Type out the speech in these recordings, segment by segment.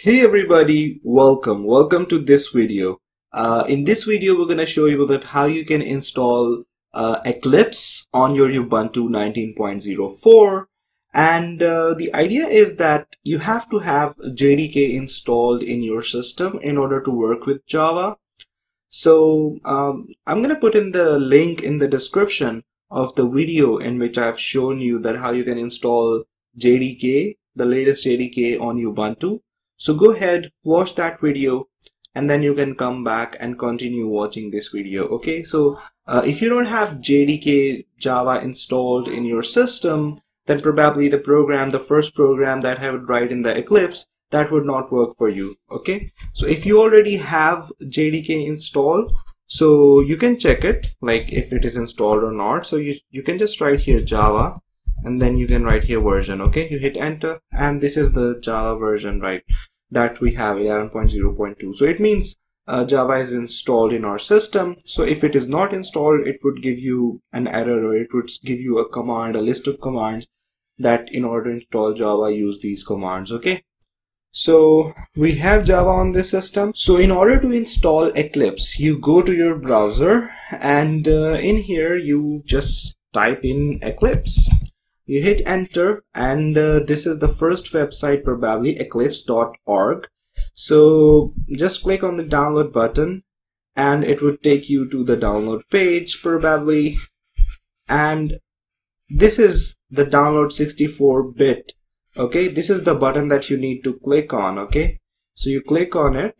Hey everybody, welcome. Welcome to this video. Uh, in this video, we're going to show you that how you can install uh, Eclipse on your Ubuntu 19.04. And uh, the idea is that you have to have JDK installed in your system in order to work with Java. So um, I'm going to put in the link in the description of the video in which I've shown you that how you can install JDK, the latest JDK on Ubuntu. So go ahead, watch that video and then you can come back and continue watching this video. Okay, so uh, if you don't have JDK Java installed in your system, then probably the program, the first program that I would write in the Eclipse, that would not work for you. Okay, so if you already have JDK installed, so you can check it like if it is installed or not. So you, you can just write here Java and then you can write here version okay? You hit enter and this is the java version right that we have 11.0.2 so it means uh, java is installed in our system. So if it is not installed it would give you an error or it would give you a command a list of commands that in order to install java use these commands okay? So we have java on this system. So in order to install eclipse you go to your browser and uh, in here you just type in eclipse you hit enter and uh, this is the first website probably eclipse.org so just click on the download button and it would take you to the download page probably. And this is the download 64-bit okay? This is the button that you need to click on okay? So you click on it.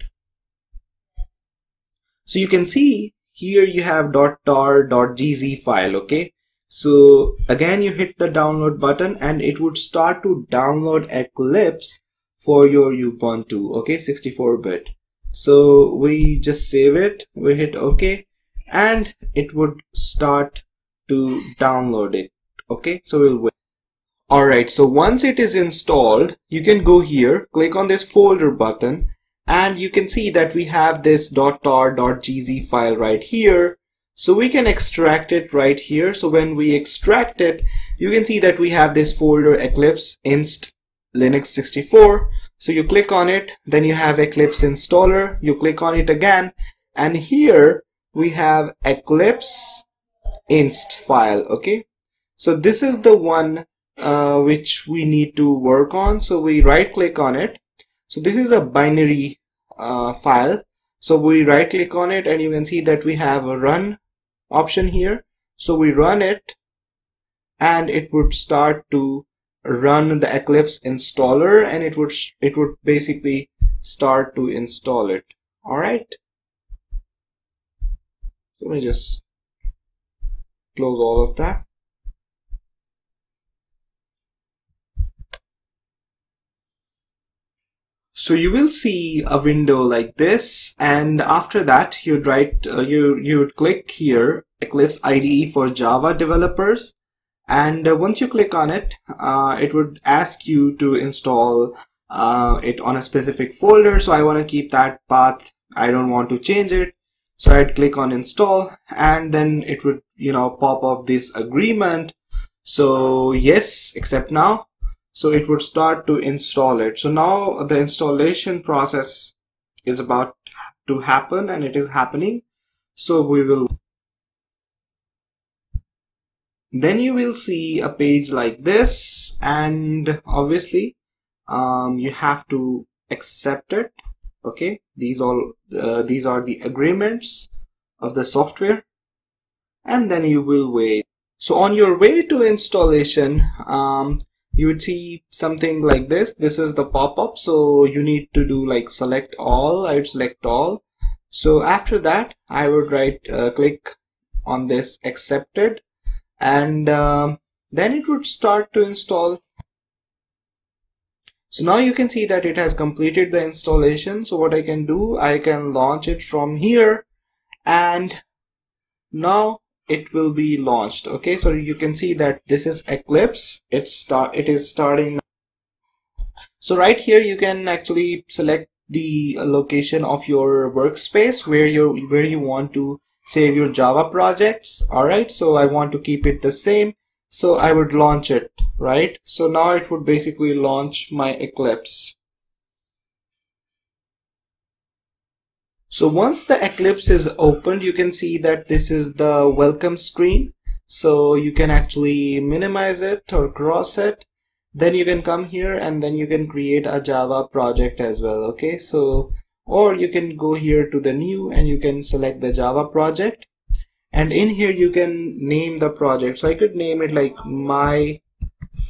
So you can see here you have .tar.gz file okay so again you hit the download button and it would start to download Eclipse for your Ubuntu okay 64-bit so we just save it we hit OK and it would start to download it okay? So we'll wait. Alright so once it is installed you can go here click on this folder button and you can see that we have this .tar.gz file right here so we can extract it right here. So when we extract it, you can see that we have this folder Eclipse inst Linux 64. So you click on it, then you have Eclipse installer, you click on it again, and here we have Eclipse inst file, okay? So this is the one uh, which we need to work on. So we right click on it. So this is a binary uh, file. So we right click on it and you can see that we have a run option here. So we run it and it would start to run the Eclipse installer and it would it would basically start to install it. All right. Let me just close all of that. So you will see a window like this, and after that, you'd write, uh, you you'd click here, Eclipse IDE for Java developers, and uh, once you click on it, uh, it would ask you to install uh, it on a specific folder. So I want to keep that path. I don't want to change it. So I'd click on install, and then it would, you know, pop up this agreement. So yes, accept now so it would start to install it. So now the installation process is about to happen and it is happening. So we will then you will see a page like this and obviously um, you have to accept it. Okay? These all uh, these are the agreements of the software. And then you will wait. So on your way to installation um, you would see something like this. This is the pop-up. So you need to do like select all. I would select all. So after that I would right uh, click on this accepted. And um, then it would start to install. So now you can see that it has completed the installation. So what I can do I can launch it from here. And now it will be launched. Okay so you can see that this is eclipse. It's start it is starting so right here you can actually select the location of your workspace where you where you want to save your java projects. All right so i want to keep it the same. So i would launch it right? So now it would basically launch my eclipse So once the Eclipse is opened, you can see that this is the welcome screen. So you can actually minimize it or cross it. Then you can come here and then you can create a Java project as well. Okay, so or you can go here to the new and you can select the Java project and in here you can name the project so I could name it like my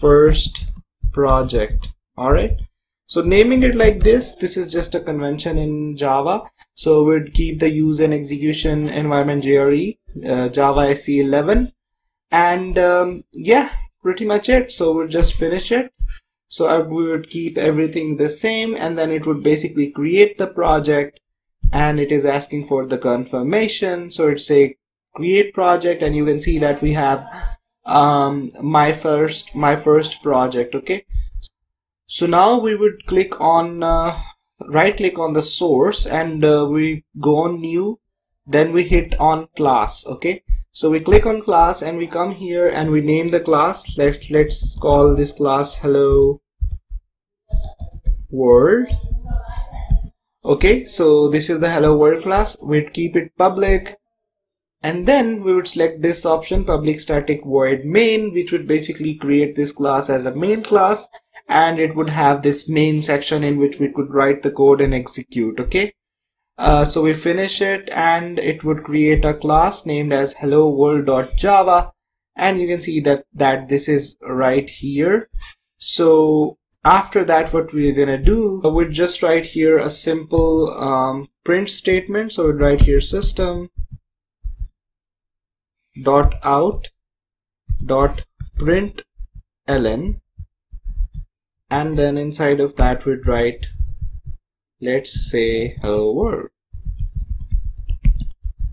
first project all right so naming it like this this is just a convention in Java. So we'd keep the use and execution environment JRE uh, Java SE11 and um, yeah pretty much it. So we'll just finish it. So I would keep everything the same and then it would basically create the project and it is asking for the confirmation. So it's a create project and you can see that we have um, my first my first project okay so now we would click on uh, right click on the source and uh, we go on new. Then we hit on class okay? So we click on class and we come here and we name the class. Let's let's call this class hello world. Okay so this is the hello world class. We'd keep it public. And then we would select this option public static void main which would basically create this class as a main class and it would have this main section in which we could write the code and execute okay? Uh, so we finish it and it would create a class named as hello world.java and you can see that that this is right here. So after that what we're gonna do we would just write here a simple um, print statement. So we'd write here system dot out dot print ln and then inside of that we'd write let's say hello world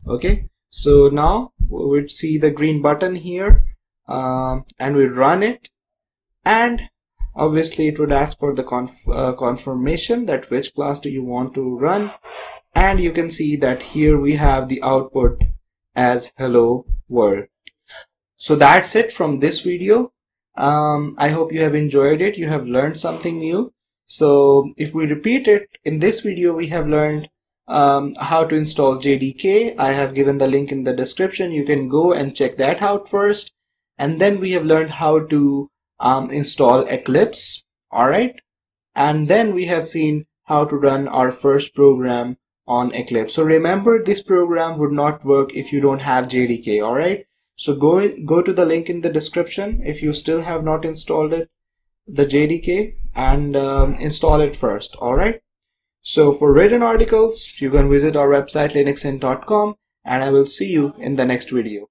okay so now we would see the green button here um, and we run it and obviously it would ask for the conf uh, confirmation that which class do you want to run and you can see that here we have the output as hello world. So that's it from this video. Um, I hope you have enjoyed it. You have learned something new. So if we repeat it, in this video we have learned um, how to install JDK. I have given the link in the description. You can go and check that out first. And then we have learned how to um, install Eclipse. Alright. And then we have seen how to run our first program on Eclipse. So remember this program would not work if you don't have JDK, alright? So go, go to the link in the description if you still have not installed it, the JDK and um, install it first, alright? So for written articles, you can visit our website linuxhint.com and I will see you in the next video.